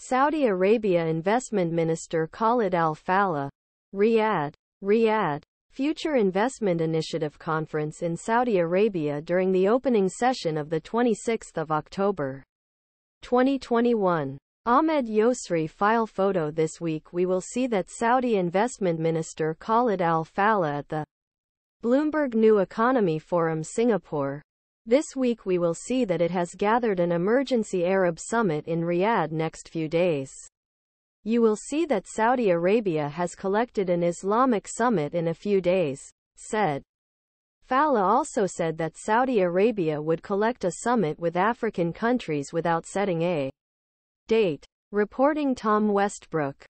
Saudi Arabia Investment Minister Khalid Al Falih. Riyadh. Riyadh. Future Investment Initiative Conference in Saudi Arabia during the opening session of the 26th of October 2021. Ahmed Yosri file photo This week we will see that Saudi Investment Minister Khalid Al Falih at the Bloomberg New Economy Forum Singapore. This week we will see that it has gathered an emergency Arab summit in Riyadh next few days. You will see that Saudi Arabia has collected an Islamic summit in a few days, said. Falih also said that Saudi Arabia would collect a summit with African countries without setting a date. Reporting Tom Westbrook.